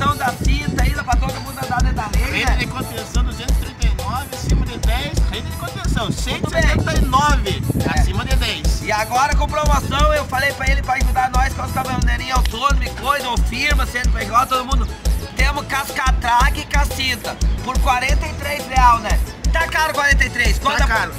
contenção da cinta ainda pra todo mundo andar dentro da lei, Rede né? de contenção 239, acima de 10. Rede de contenção 179, É. acima de 10. E agora com promoção, eu falei pra ele pra ajudar nós com os caminhoneirinhos autônomos e coisa, ou firma, CNPJ, todo mundo. Temos cascatraque e cacinta por 43 real, né? Tá caro 43, quanto Tá caro.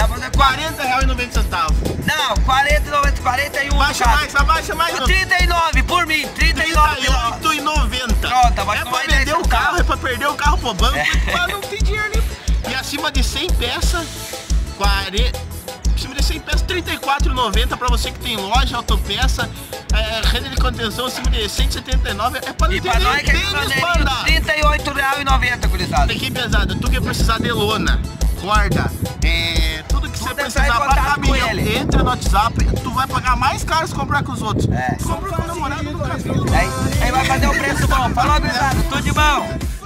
Dá pra fazer 40 reais e 90 centavos. Não, 40, 90, 41. Baixa cara. mais, abaixa mais. 39 por mim, 39 real. 38,90. Pronto, mas É pra vender descer o carro, é pra perder o carro pro banco, É. mas não tem dinheiro ali. E acima de 100 peças, 40... Acima de 100 peças, 34,90 pra você que tem loja, autopeça, é, rede de contenção acima de 179, é pra não E ter pra nem é tênis, caminhoneirinho, banda. 38 real e 90, gurizada. Daqui pesada, tu que precisar de lona, corda, é, você precisar pra caminhão, entra no WhatsApp, tu vai pagar mais caro se comprar com os outros. É. Compra com o namorado do Castilho. Aí, aí vai fazer o preço bom. Falou, gurizada, tudo de bom.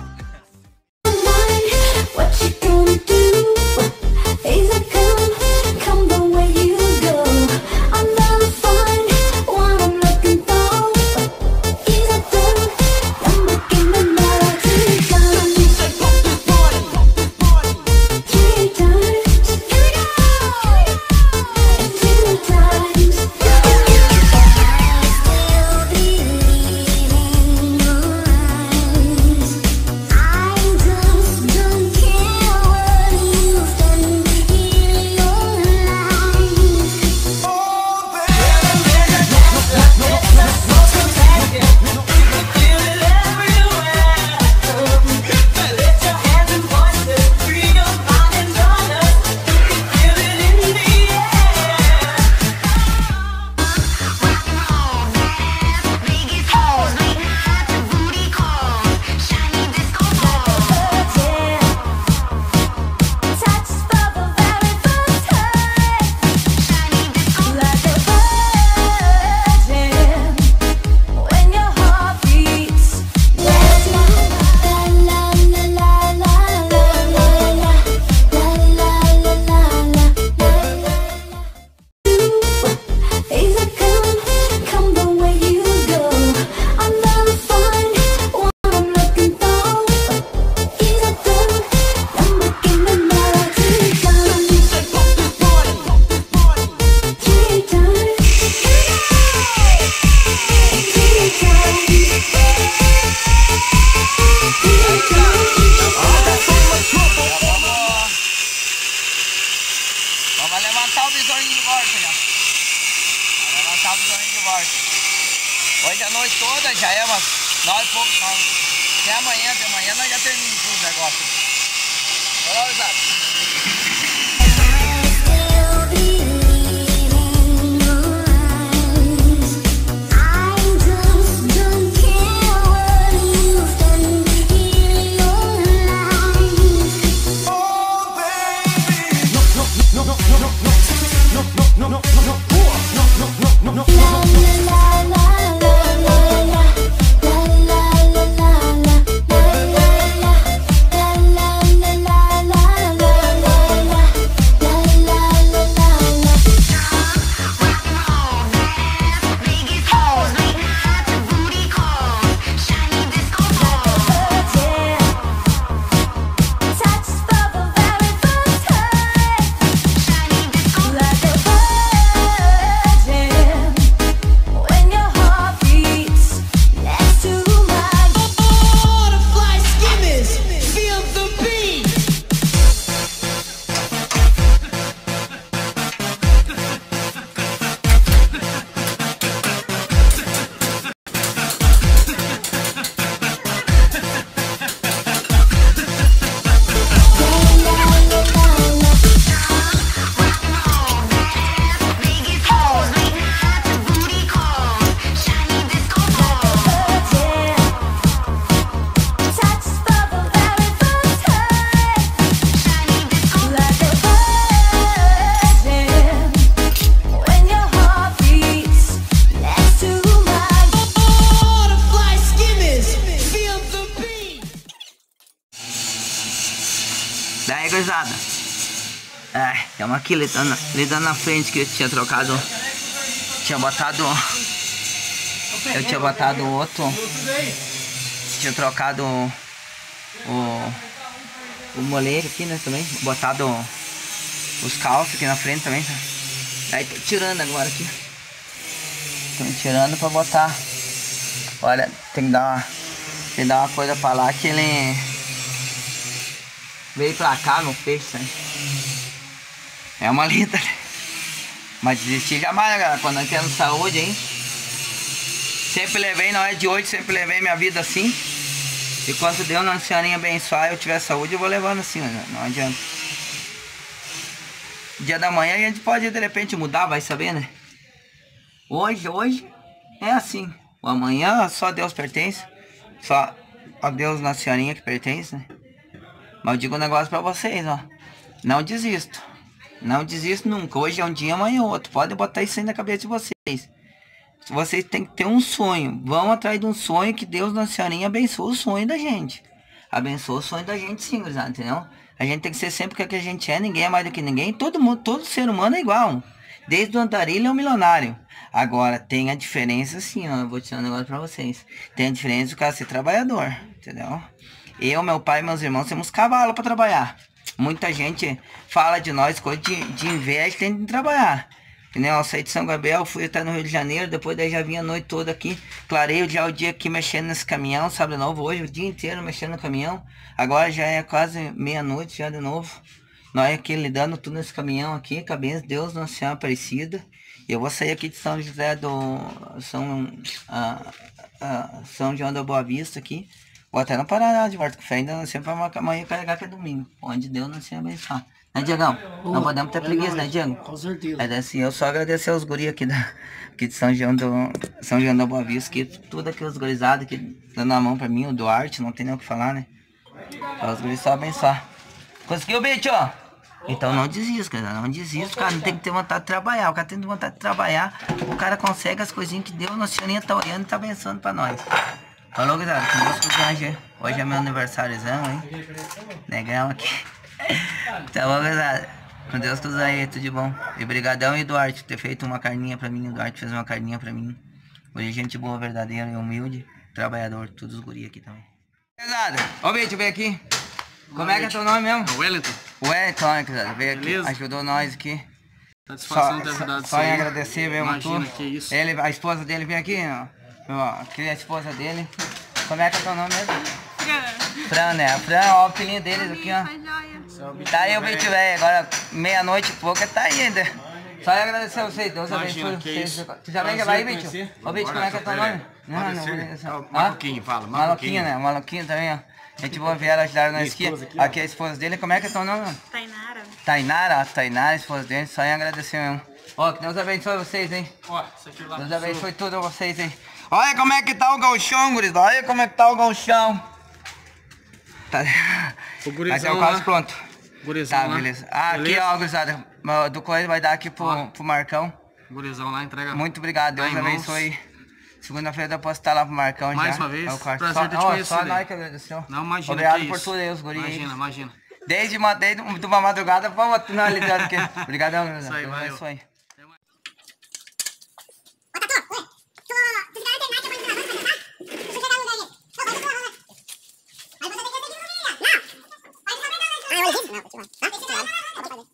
Vamos levantar o besourinho de volta. Hoje a noite toda já é umas nove e pouco. Até amanhã, de manhã nós já terminamos os negócios. Olha, Isaac. Gurizada. Ai, estamos aqui lidando, lidando na frente que eu tinha trocado. Tinha botado. Eu tinha botado outro. tinha trocado o, o, o moleiro aqui, né, também. Botado os calços aqui na frente também, tá? Aí tô tirando agora aqui. Tô tirando pra botar. Olha, tem que dar uma, tem que dar uma coisa pra lá que ele veio pra cá no peixe, né? É uma lida, né? Mas desistir jamais, né, galera? Quando eu tendo saúde, hein? Sempre levei, não é de hoje, sempre levei minha vida assim. E quando Deus não senhorinha abençoar eu tiver saúde, eu vou levando assim, não adianta. Dia da manhã a gente pode de repente mudar, vai saber, né? Hoje, hoje é assim. O amanhã só Deus pertence. Só a Deus na senhorinha que pertence, né? Mas eu digo um negócio pra vocês, ó. Não desisto. Não desisto nunca. Hoje é um dia, amanhã é outro. Pode botar isso aí na cabeça de vocês. Vocês têm que ter um sonho. Vão atrás de um sonho que Deus na senhorinha abençoe o sonho da gente. Abençoa o sonho da gente sim, gurizada, entendeu? A gente tem que ser sempre o que a gente é, ninguém é mais do que ninguém. Todo mundo, todo ser humano é igual. Desde o andarilho ao milionário. Agora, tem a diferença assim, ó. Eu vou te dar um negócio pra vocês. Tem a diferença do cara ser trabalhador, entendeu? Eu, meu pai e meus irmãos temos cavalo para trabalhar. Muita gente fala de nós, coisa de, de inveja, tem de trabalhar. Entendeu? Eu saí de São Gabriel, fui até no Rio de Janeiro, depois daí já vim a noite toda aqui. Clarei já o dia aqui mexendo nesse caminhão, sabe de novo? Hoje o dia inteiro mexendo no caminhão. Agora já é quase meia-noite já de novo. Nós aqui lidando tudo nesse caminhão aqui, com a benção de Deus, Nossa Senhora Aparecida. Eu vou sair aqui de São José do. São. ah, ah, São João da Boa Vista aqui. Vou até no Paraná de volta com fé, ainda não sei pra amanhã carregar que é domingo. Onde Deus não se abençoar. Né, Diegão? Não podemos ter preguiça, né, Diego? Com certeza. É assim, eu só agradecer aos guri aqui, da, aqui de São João, do, São João da Boa Vista, que tudo aqui, os gurizados aqui dando a mão pra mim, o Duarte, não tem nem o que falar, né? Só os guris só abençoar. Conseguiu, bicho? Então não desista, cara, não desista, cara, não tem que ter vontade de trabalhar, o cara tem vontade de trabalhar, o cara consegue as coisinhas que Deus, Nossa Senhorinha tá olhando e tá abençoando pra nós. Falou, gurizada, com Deus os anjos. Hoje é meu aniversáriozão, hein? Negão aqui. Tá bom, gurizada. Com Deus os aí, tudo de bom. E brigadão, Eduardo, por ter feito uma carninha pra mim. O Eduardo fez uma carninha pra mim. Hoje gente boa, verdadeira e humilde. Trabalhador, todos os guri aqui também. Gurizada, ô bicho, vem aqui. Como é que é teu nome mesmo? Wellington, O Wellington, né, gurizada, veio aqui, Beleza? ajudou nós aqui. satisfação Só, de ter ajudado só em agradecer mesmo Imagina, tudo. que isso. Ele, a esposa dele vem aqui, ó. Ó. Aqui é a esposa dele. Como é que é teu nome mesmo? Fran, né? A Fran, ó, o filhinho deles aqui, ó. Tá aí o bicho velho, agora meia-noite e pouca, tá aí ainda. Só agradecer a vocês, Deus abençoe. Tu já vem gravar aí, bicho? Ô, bicho, como é que é teu nome? Não, não, vou agradecer. O Hã? Maluquinho, fala, Maluquinho, né? Maluquinho também, ó. Gente boa vieram ajudar nós aqui. esposa aqui, é a esposa dele, como é que é teu nome? Tainara. Tainara, Tainara, a esposa dele, só em agradecer mesmo. Ó, que Deus abençoe vocês, hein? Ó, isso aqui lá. Deus abençoe tudo a vocês, hein? Olha como é que tá o galchão, guris. Olha como é que tá o galchão. Tá. O Mas gurizão é quase lá. pronto. Gurizão Tá, lá. beleza. Ah, aqui, Beleza? ó, gurizada. o Do Coelho vai dar aqui pro, Ó. pro Marcão. Gurizão lá, entrega. Muito obrigado, Deus Tá abençoe. Segunda-feira eu posso estar lá pro Marcão já. Mais uma vez, É o prazer só, de te ó, conhecer, Só né? nós que agradeceu. Não, imagina Obrigado que por isso. tudo aí, os guris. Imagina, imagina. Desde, uma, desde de uma madrugada pra uma finalizando aqui. Obrigadão, gurizada. Isso aí, 哎我已经死了我去吧啊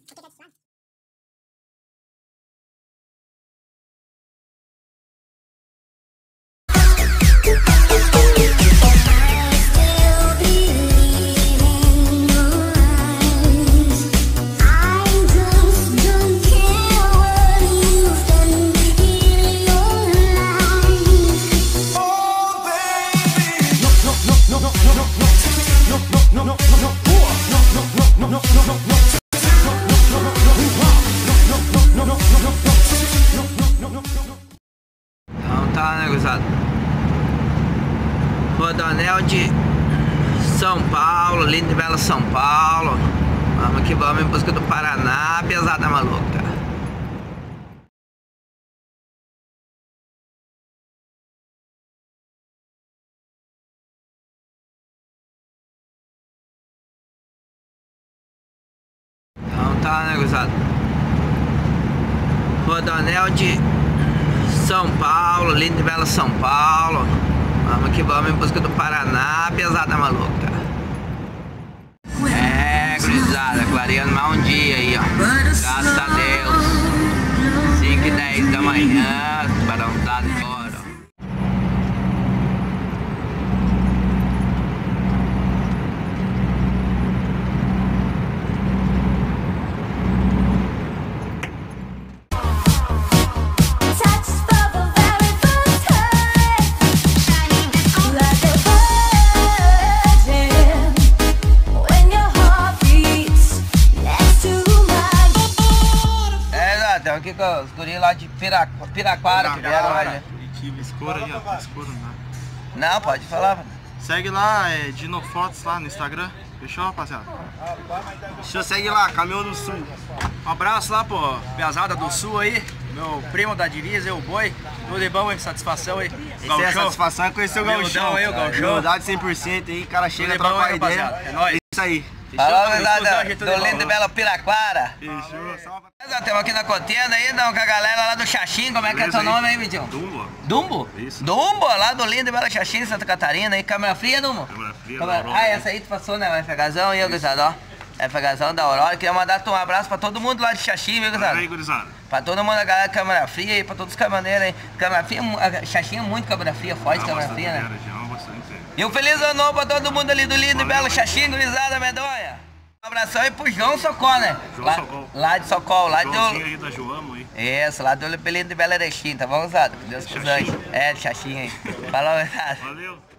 Paulo, Lindo de São Paulo. Vamos que vamos em busca do Paraná, pesada maluca. Então tá, né, gurizada? Rodanel de São Paulo, Lindo de Belo São Paulo. Vamos que vamos em busca do Paraná, pesada maluca. É, gurizada, clareando mais um dia aí, ó. Graças a Deus. 5 e 10 da manhã, tubarão tá fora. Com os guris lá de Pirac... Piraquara que vieram lá. Curitiba, escuro aí, ó. Escuro, né? Não, pode falar. mano. Segue lá, é Dinofotos lá no Instagram. Fechou, rapaziada? Deixa eu seguir lá, Caminhão do Sul. Um abraço lá, pô, Piazada do Sul aí. Meu primo da Diriz, eu, o Boi. Tudo de bom aí, satisfação aí. Isso é a satisfação é conhecer o Humildão Gauchão. aí, o Gauchão. Humildade 100% aí, cara chega, troca aí, uma ideia. rapaziada. É nóis. Isso aí. Fala, Exclusão, tudo do de lindo e belo Piraquara. Fechou, salve. Estamos aqui na contenda aí, não, com a galera lá do Xaxim, como é que é teu nome aí, Vidião? Dumbo. Dumbo? Isso. Dumbo, lá do lindo e belo Xaxim, Santa Catarina, aí, câmera fria, Dumbo? Câmera fria Câmera-. Ah, essa aí tu passou, né, o FHzão aí, ó, gurizada, ó. FHzão da Aurora, queria mandar um abraço pra todo mundo lá de Xaxim, viu, gurizada? Aí, gurizada. Pra todo mundo, a galera da câmera fria aí, pra todos os caminhoneiros aí. Câmera fria, a Xaxim é muito câmera fria, forte câmera fria, né? E um feliz ano novo pra todo mundo ali do lindo e belo Xaxim, gurizada, medonha. Um abração aí pro João Socol, né? João lá, Socol. lá de Socol, lá do... aí da Joamo aí. Isso, lá do lindo e belo Erechim, tá bom, usado? Deus anjos. É, de Xaxim aí. Falou. Valeu.